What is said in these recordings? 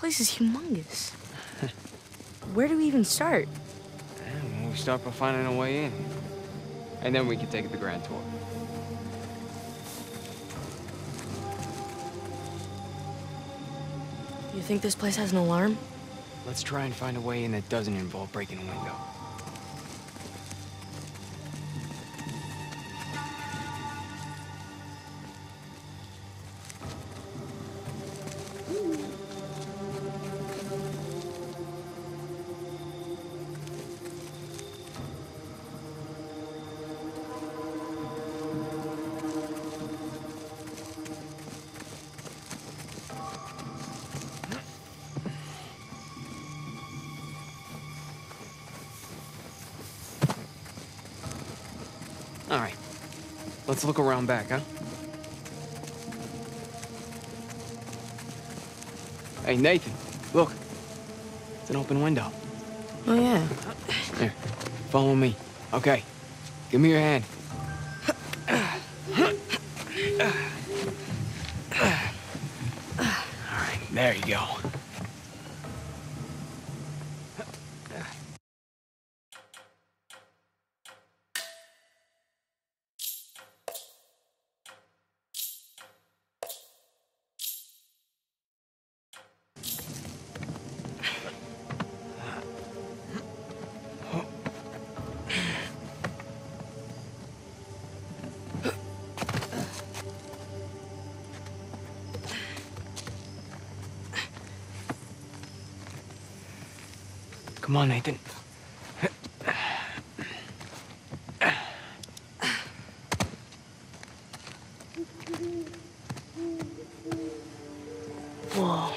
place is humongous. Where do we even start? And we start by finding a way in. And then we can take the grand tour. You think this place has an alarm? Let's try and find a way in that doesn't involve breaking a window. Let's look around back, huh? Hey, Nathan, look. It's an open window. Oh, yeah. Here, follow me. Okay. Give me your hand. Come on, Nathan. Whoa.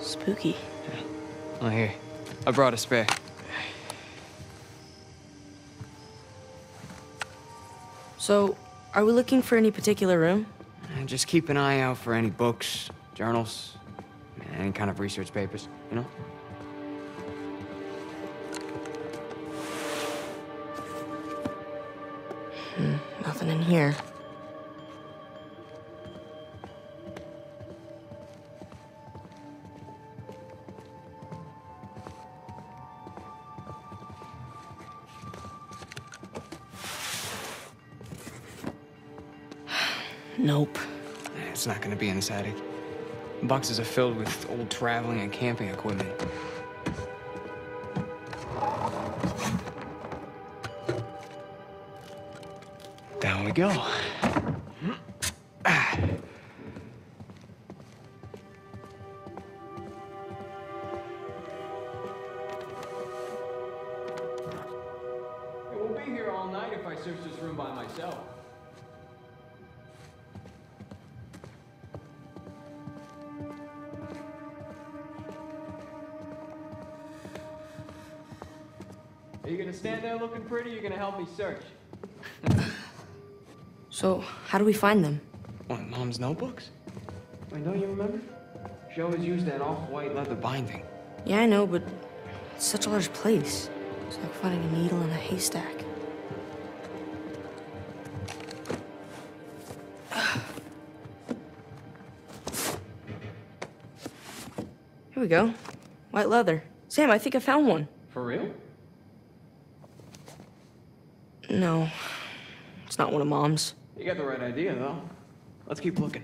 Spooky. Oh, here. I brought a spare. So, are we looking for any particular room? Just keep an eye out for any books, journals, any kind of research papers, you know? Hmm, nothing in here. Nope. It's not gonna be in this attic. Boxes are filled with old traveling and camping equipment. Down we go. Search? So, how do we find them? What, Mom's notebooks? I don't you remember? She always used that off-white leather binding. Yeah, I know, but it's such a large place. It's like finding a needle in a haystack. Here we go. White leather. Sam, I think I found one. For real? No, it's not one of Mom's. You got the right idea, though. Let's keep looking.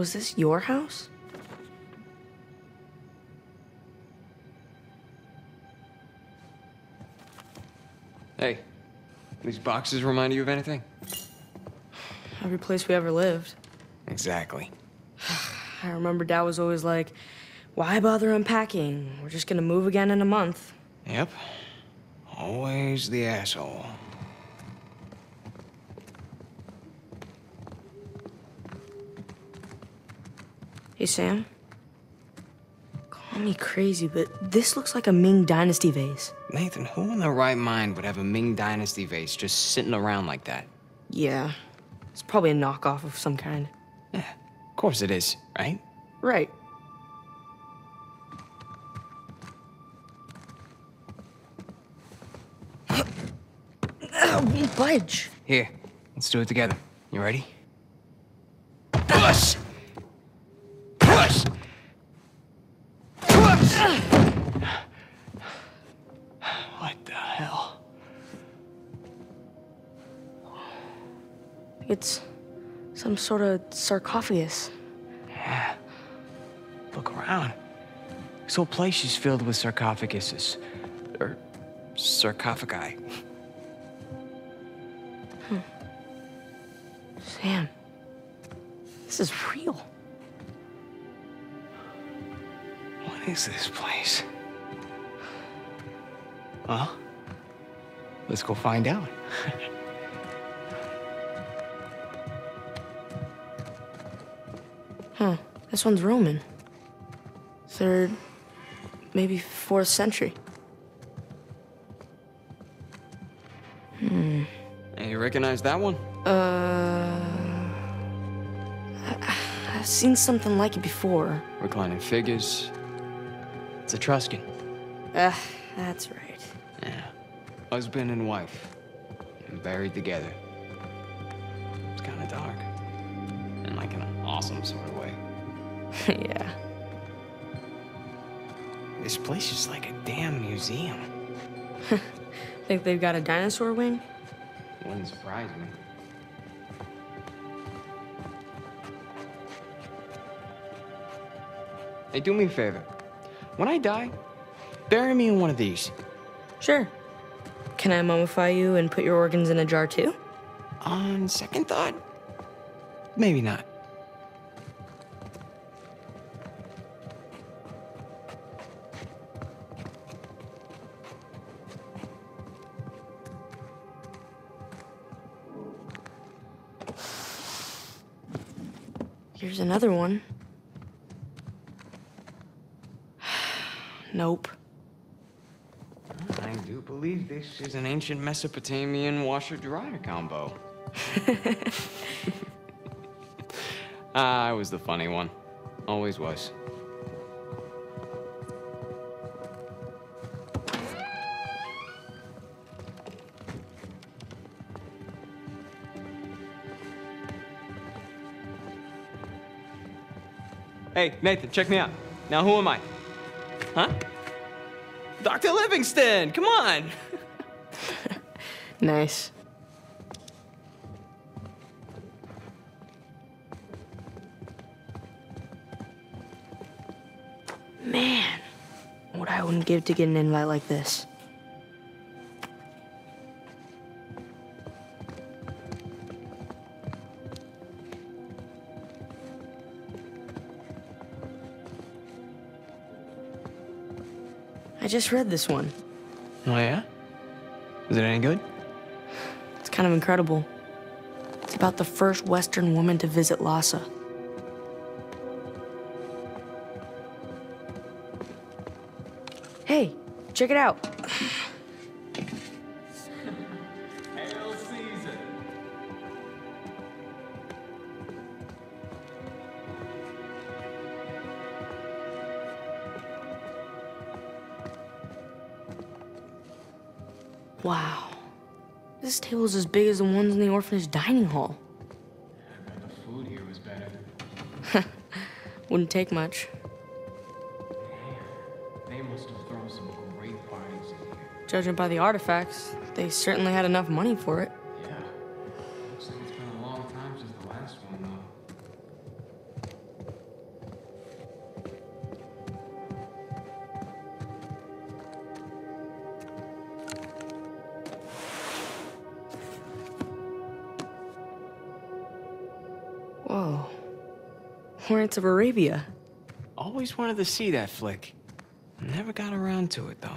Was this your house? Hey, these boxes remind you of anything? Every place we ever lived. Exactly. I remember Dad was always like, why bother unpacking? We're just gonna move again in a month. Yep. Always the asshole. Sam. Call me crazy, but this looks like a Ming Dynasty vase. Nathan, who in their right mind would have a Ming Dynasty vase just sitting around like that? Yeah. It's probably a knockoff of some kind. Yeah, of course it is, right? Right. Budge. Here, let's do it together. You ready? Push! It's some sort of sarcophagus. Yeah. Look around. This whole place is filled with sarcophaguses. Or sarcophagi. Hmm. Sam, this is real. What is this place? Well, let's go find out. Huh. This one's Roman. Third, maybe fourth century. Hey, you recognize that one? Uh. I- I've seen something like it before. Reclining figures. It's Etruscan. Ah, that's right. Yeah. Husband and wife. And buried together. yeah. This place is like a damn museum. Think they've got a dinosaur wing? Wouldn't surprise me. Hey, do me a favor. When I die, bury me in one of these. Sure. Can I mummify you and put your organs in a jar too? On second thought, maybe not. Here's another one. nope. I do believe this is an ancient Mesopotamian washer-dryer combo. Ah, I was the funny one. Always was. Hey, Nathan, check me out. Now, who am I? Huh? Dr. Livingstone, come on! Nice. Man, what I wouldn't give to get an invite like this. Just read this one. Oh, yeah? Is it any good? It's kind of incredible. It's about the first Western woman to visit Lhasa. Hey, check it out. Orphanage dining hall. I bet the food here was better. Wouldn't take much. They must have thrown some great parties in here. Judging by the artifacts, they certainly had enough money for it. Lawrence of Arabia. Always wanted to see that flick. Never got around to it, though.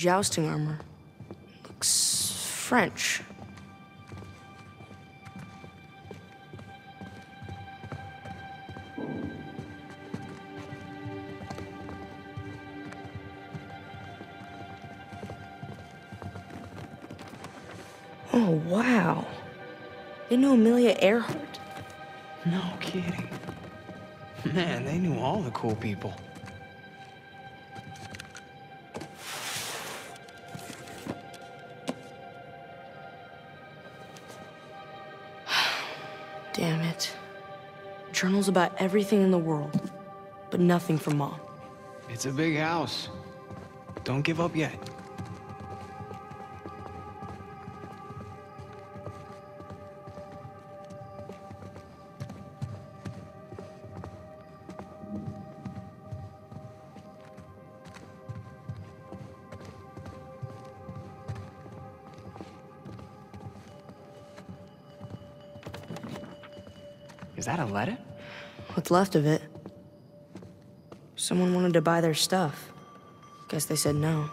jousting armor. Looks French. Wow. They knew Amelia Earhart. No kidding. Man, they knew all the cool people. Damn it. Journals about everything in the world, but nothing from Mom. It's a big house. Don't give up yet. Left of it? Someone wanted to buy their stuff. Guess they said no.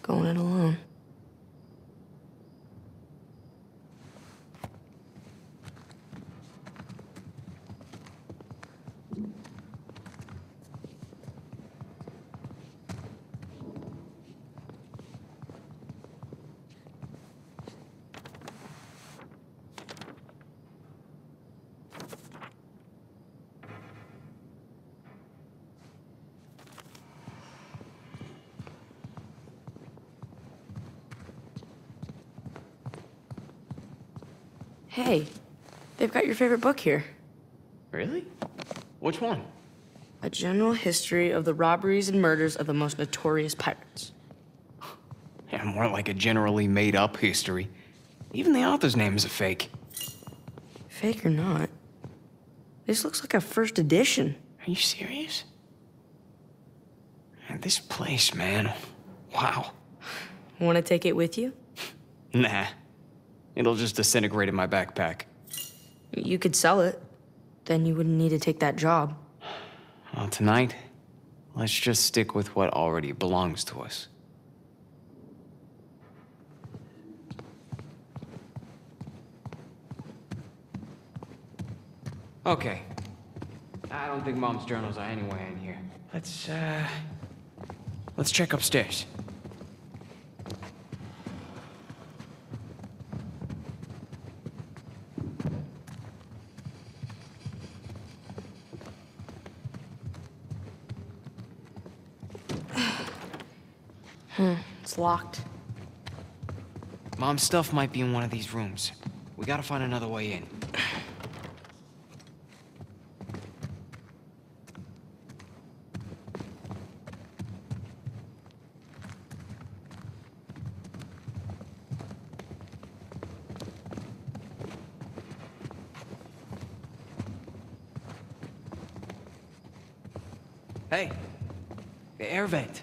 Going it alone. Hey, they've got your favorite book here. Really? Which one? A general history of the robberies and murders of the most notorious pirates. Yeah, more like a generally made up history. Even the author's name is a fake. Fake or not, this looks like a first edition. Are you serious? Man, this place, man. Wow. Want to take it with you? Nah. It'll just disintegrate in my backpack. You could sell it. Then you wouldn't need to take that job. Well, tonight, let's just stick with what already belongs to us. Okay. I don't think Mom's journals are anywhere in here. Let's, uh... Let's check upstairs. Locked. Mom's stuff might be in one of these rooms. We gotta find another way in. Hey, the air vent.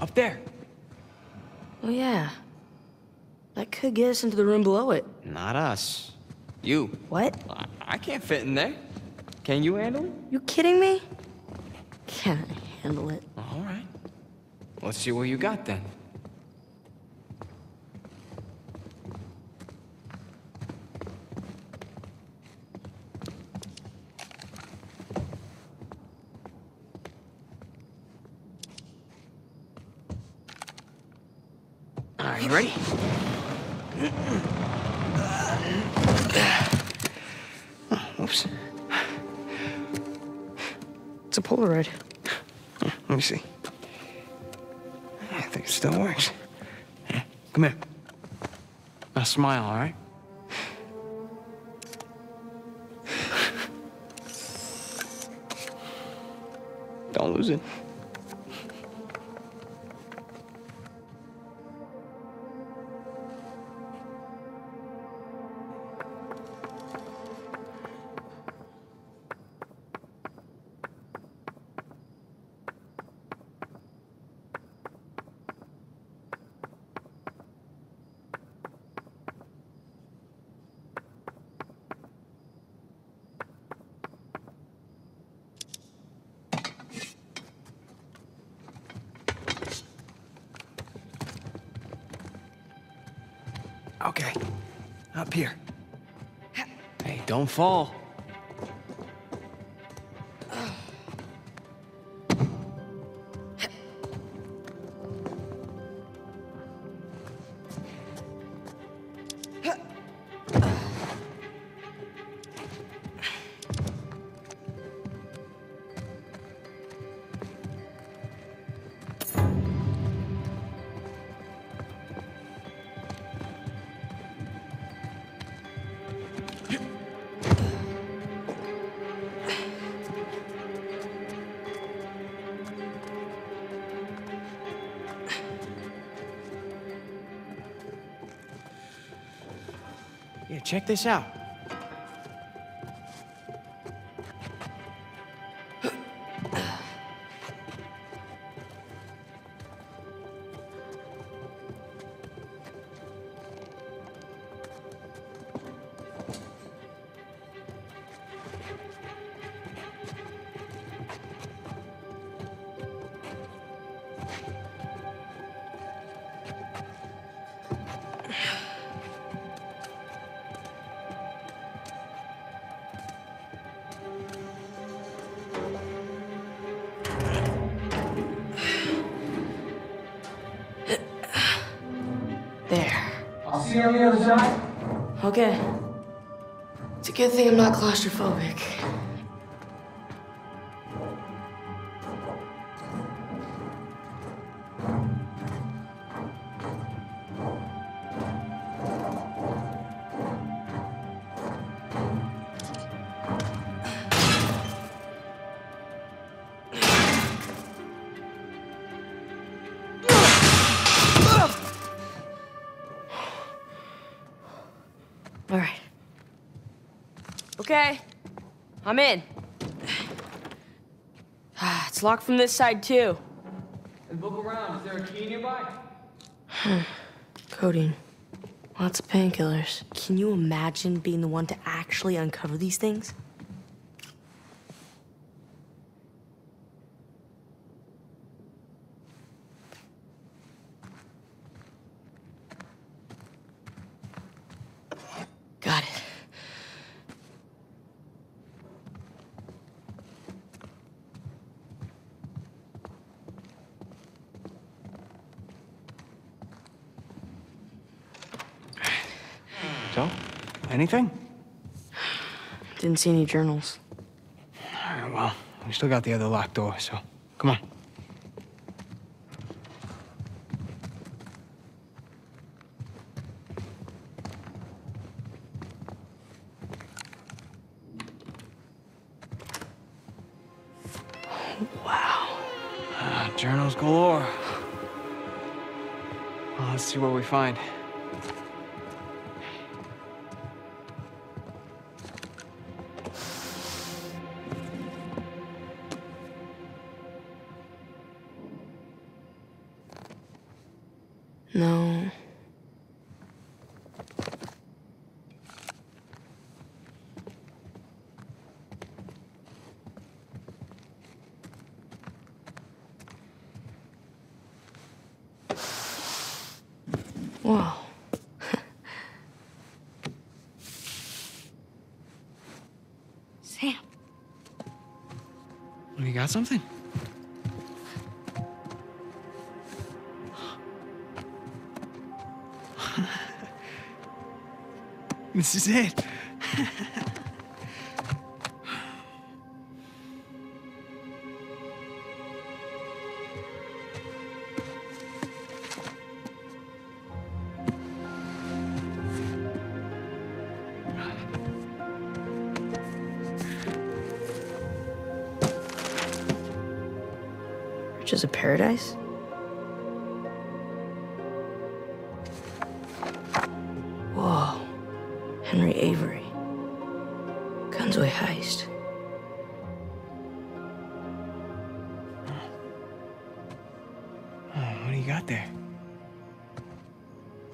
Up there. Oh, yeah. That could get us into the room below it. Not us. You. What? I, I can't fit in there. Can you handle it? You kidding me? Can't handle it. All right. Let's see what you got then. Oh, oops. It's a Polaroid. Let me see. I think it still works. Come here. Now smile, all right? Okay. Up here. Hey, don't fall. Check this out. See you on the other side. Okay. It's a good thing I'm not claustrophobic. Okay. I'm in. It's locked from this side, too. And look around. Is there a key nearby? Codeine. Lots of painkillers. Can you imagine being the one to actually uncover these things? Got it. So, anything? Didn't see any journals. All right, well, we still got the other locked door, so come on. Wow. Ah, journals galore. Well, let's see what we find. Got something? this is it. Riches of Paradise? Whoa. Henry Avery. Gunsway heist. Oh, what do you got there?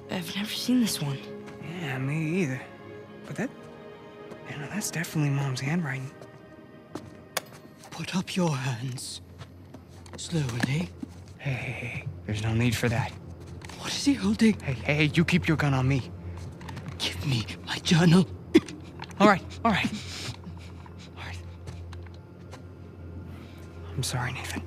I've never seen this one. Yeah, me either. But that, you know, that's definitely Mom's handwriting. Put up your hands. Slowly. Hey, hey, hey, there's no need for that. What is he holding? Hey, hey, hey, you keep your gun on me. Give me my journal. All right, all right. All right. I'm sorry, Nathan.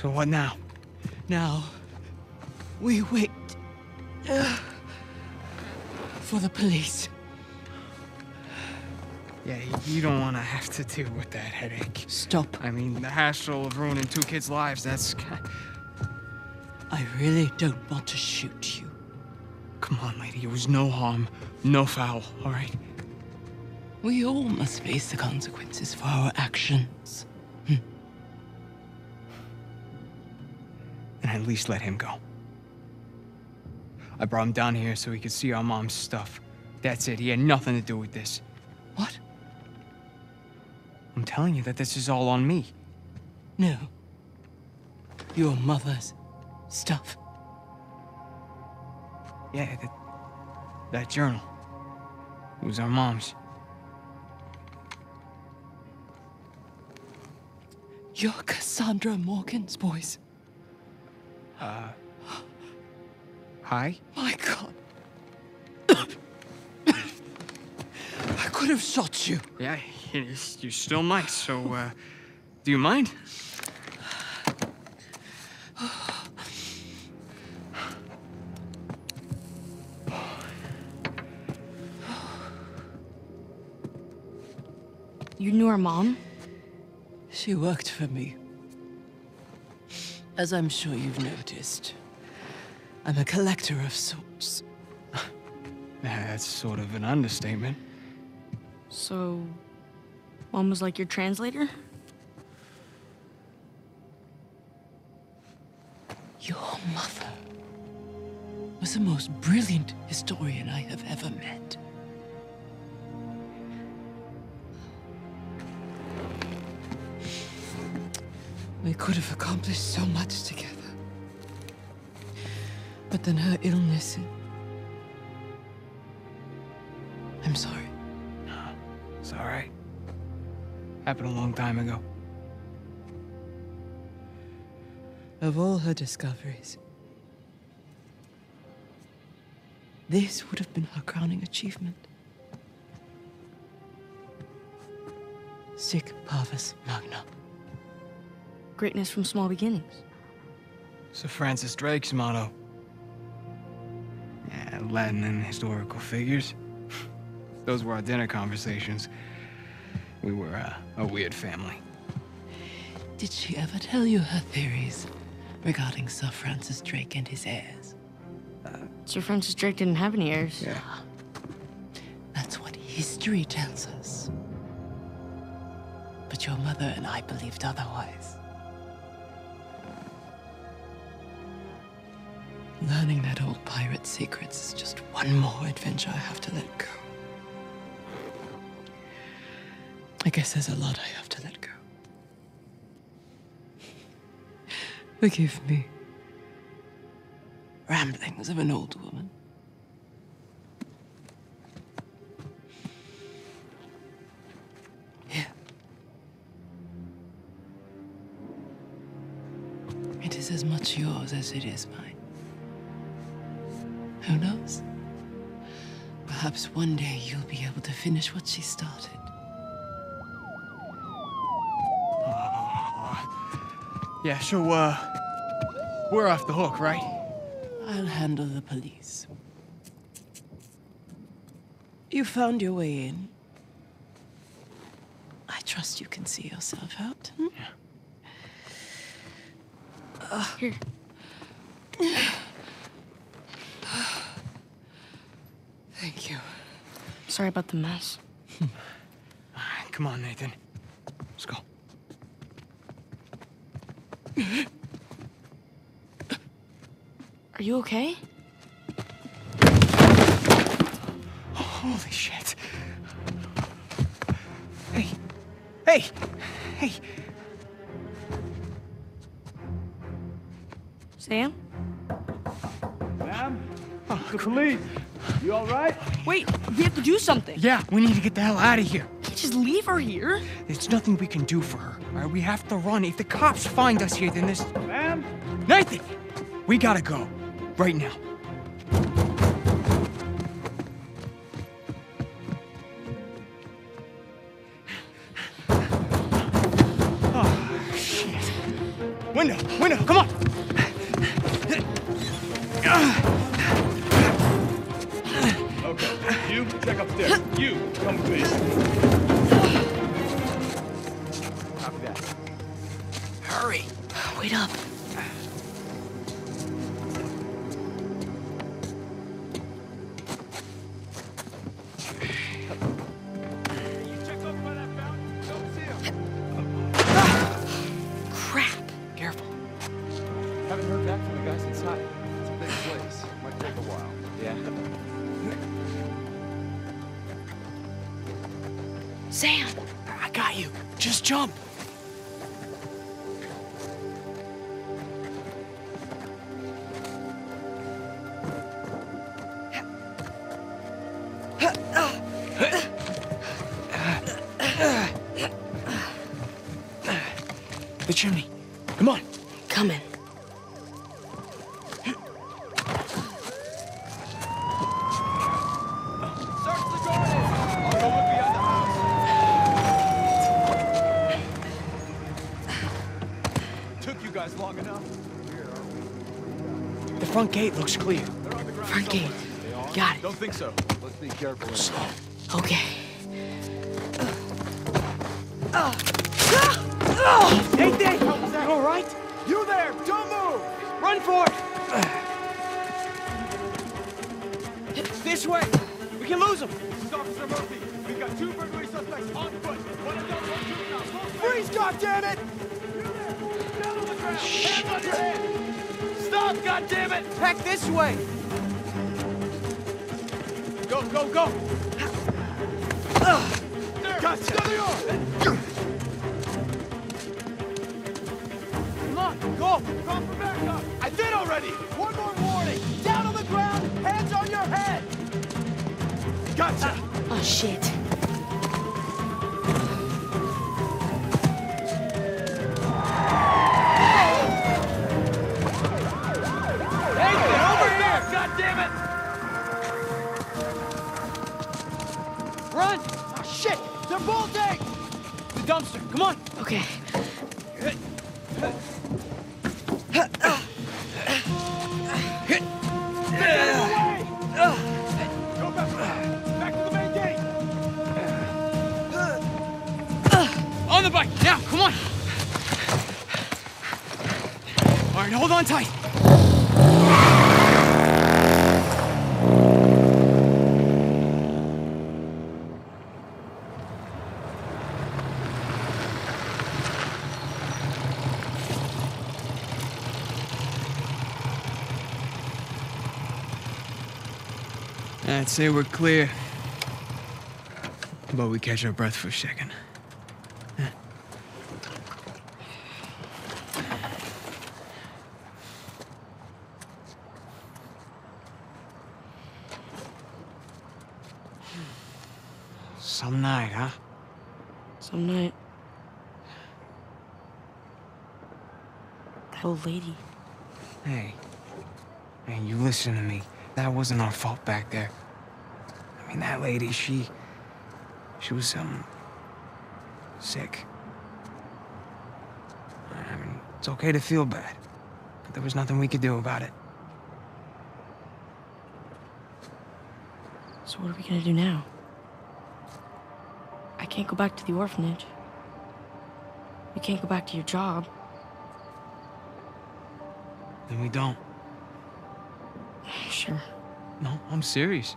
So what now? Now, we wait uh, for the police. Yeah, you don't want to have to deal with that headache. Stop. I mean, the hassle of ruining two kids' lives, that's... I really don't want to shoot you. Come on, lady, it was no harm, no foul, all right? We all must face the consequences for our actions. And at least let him go. I brought him down here so he could see our mom's stuff. That's it, he had nothing to do with this. What? I'm telling you that this is all on me. No. Your mother's stuff. Yeah, that, that journal. It was our mom's. You're Cassandra Morgan's boys. Hi? My God. I could have shot you. Yeah, it is- you still might, so, uh, do you mind? You knew our mom? She worked for me. As I'm sure you've noticed, I'm a collector of sorts. That's sort of an understatement. So, mom was like your translator? Your mother was the most brilliant historian I have ever met. We could have accomplished so much together. But then her illness. I'm sorry. It's all right. Happened a long time ago. Of all her discoveries, this would have been her crowning achievement. Sic parvis magna. Greatness from small beginnings. Sir Francis Drake's motto. Yeah, Latin and historical figures. Those were our dinner conversations. We were uh, a weird family. Did she ever tell you her theories regarding Sir Francis Drake and his heirs? Sir Francis Drake didn't have any heirs. Yeah. That's what history tells us. But your mother and I believed otherwise. Learning that secrets is just one more adventure I have to let go. I guess there's a lot I have to let go. Forgive me. Ramblings of an old woman. It is as much yours as it is mine. Perhaps one day you'll be able to finish what she started. Yeah, so, uh, we're off the hook, right? I'll handle the police. You found your way in. I trust you can see yourself out. hmm? Here. Thank you. Sorry about the mess. Come on, Nathan. Let's go. Are you okay? Holy shit. Hey. Hey. Hey. Sam? Ma'am? The police. You all right? Wait, we have to do something. Yeah, we need to get the hell out of here. Can't just leave her here. There's nothing we can do for her. All right, we have to run. If the cops find us here, then this. Ma'am? Nathan! We gotta go. Right now. Sam. I got you. Just jump. Full Freeze, goddammit! You there! Down on the ground! Hands on your head! Stop, goddammit! Back this way! Go, go, go! There! Gotcha! There they are! Come on, go! Call for backup! I did already! One more warning! Down on the ground! Hands on your head! Gotcha! Oh, shit. They're bolting! The dumpster, come on! Okay. I'd say we're clear. But we catch our breath for a second. Some night, huh? Some night. That old lady. Hey. Hey, you listen to me. That wasn't our fault back there. Mean, that lady, she. She was, um. sick. I mean, it's okay to feel bad. But there was nothing we could do about it. So what are we gonna do now? I can't go back to the orphanage. You can't go back to your job. Then we don't. Sure. No, I'm serious.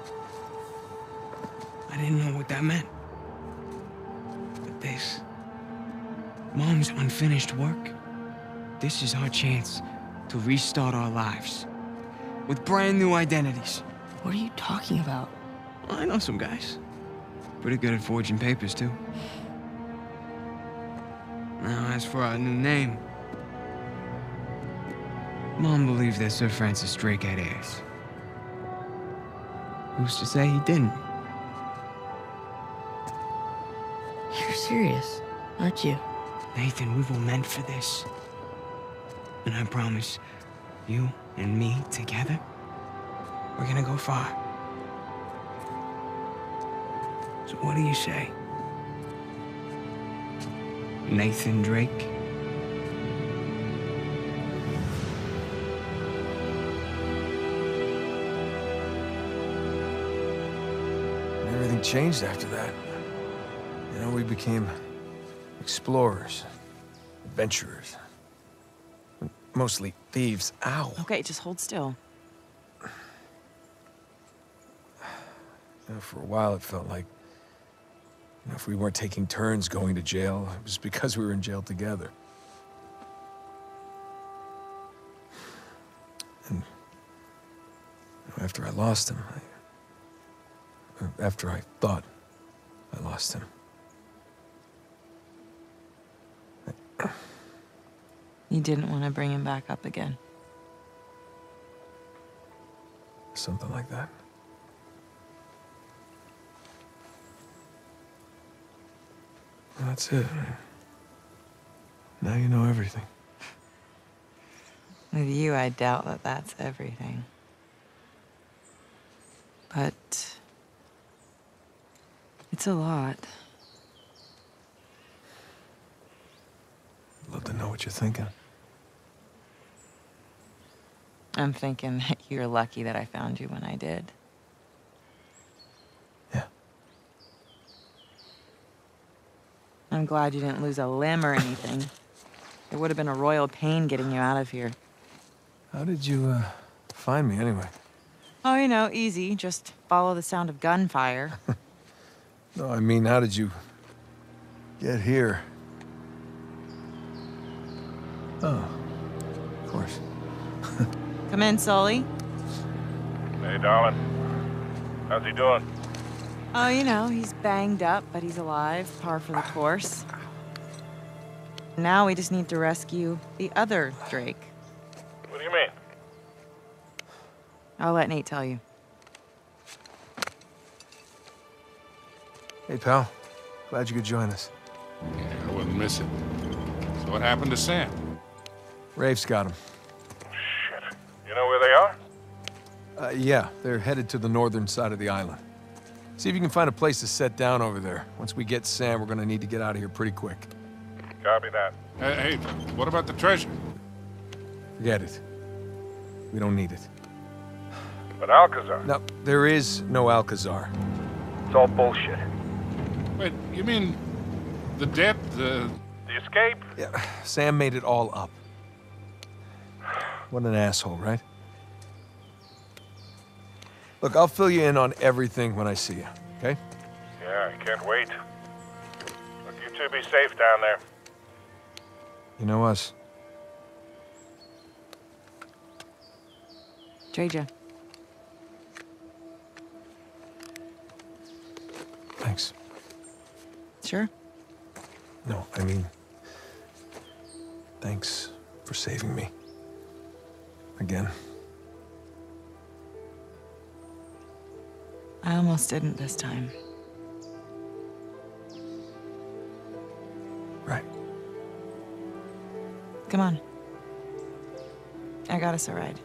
didn't know what that meant. But this. Mom's unfinished work. This is our chance to restart our lives with brand new identities. What are you talking about? I know some guys. Pretty good at forging papers, too. Now, as for our new name, Mom believed that Sir Francis Drake had heirs. Who's to say he didn't? Serious, aren't you? Nathan, we were meant for this. And I promise, you and me together, we're gonna go far. So what do you say? Nathan Drake? Everything changed after that. We became explorers, adventurers. Mostly thieves. Ow. Okay, just hold still. You know, for a while, it felt like you know, if we weren't taking turns going to jail, it was because we were in jail together. And you know, after I lost him, I, after I thought I lost him, You didn't want to bring him back up again. something like that. That's it. Now you know everything. With you, I doubt that that's everything. But it's a lot. Love to know what you're thinking. I'm thinking that you're lucky that I found you when I did. Yeah. I'm glad you didn't lose a limb or anything. It would have been a royal pain getting you out of here. How did you uh, find me anyway? Oh, you know, easy. Just follow the sound of gunfire. No, I mean, how did you get here? Oh, of course. Come in, Sully. Hey, darling. How's he doing? Oh, you know, he's banged up, but he's alive. Par for the course. Now we just need to rescue the other Drake. What do you mean? I'll let Nate tell you. Hey, pal. Glad you could join us. Yeah, I wouldn't miss it. So what happened to Sam? Rafe's got him. Uh, yeah, they're headed to the northern side of the island. See if you can find a place to set down over there. Once we get Sam, we're gonna need to get out of here pretty quick. Copy that. Hey, hey, what about the treasure? Forget it. We don't need it. But Alcazar. No, there is no Alcazar. It's all bullshit. Wait, you mean the debt, the... The escape? Yeah, Sam made it all up. What an asshole, right? Look, I'll fill you in on everything when I see you, okay? Yeah, I can't wait. Look, you two be safe down there. You know us. Treja. Thanks. Sure. No, I mean, thanks for saving me. Again. I almost didn't this time. Right. Come on. I got us a ride.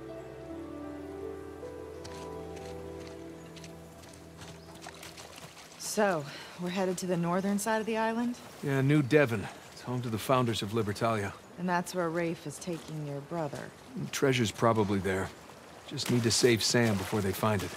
So, we're headed to the northern side of the island? Yeah, New Devon. It's home to the founders of Libertalia. And that's where Rafe is taking your brother. Treasure's probably there. Just need to save Sam before they find it.